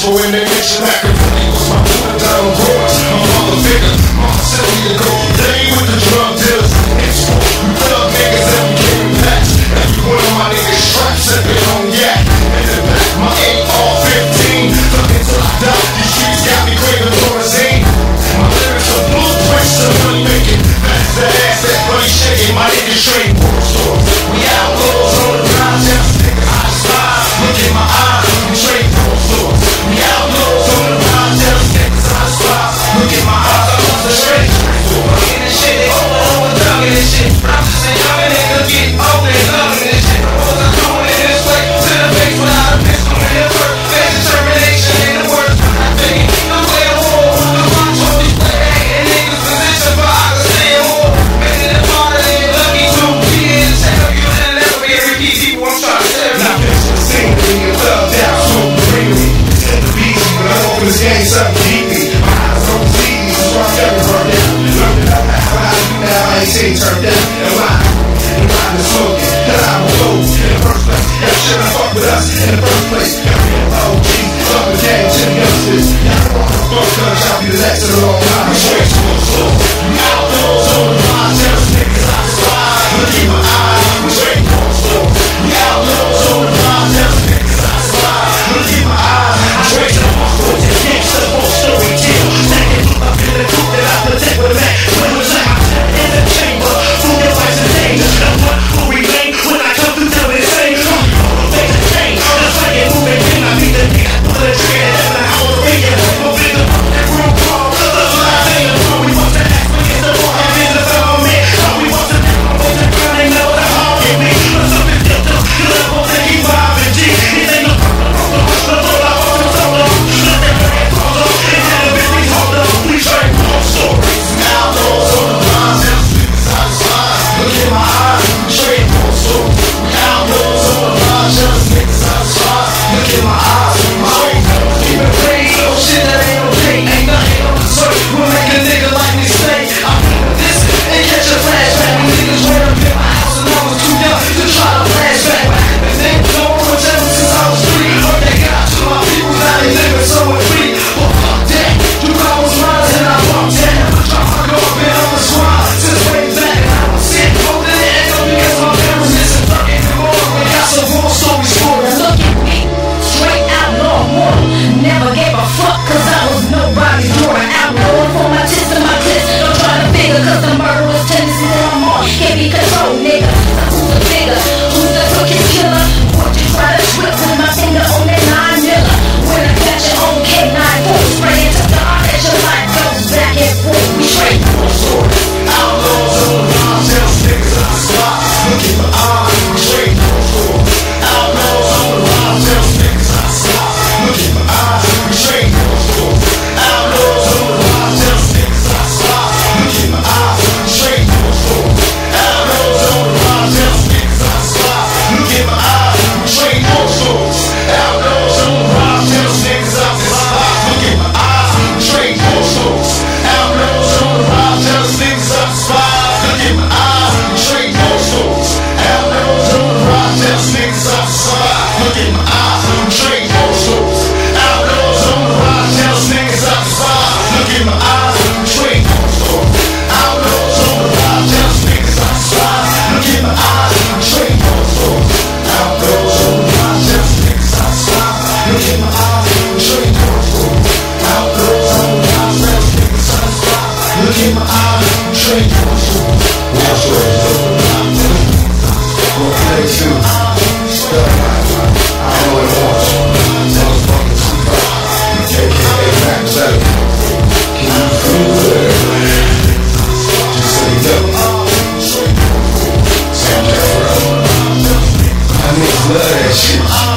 So in the nation, I can really was my down road. Shit.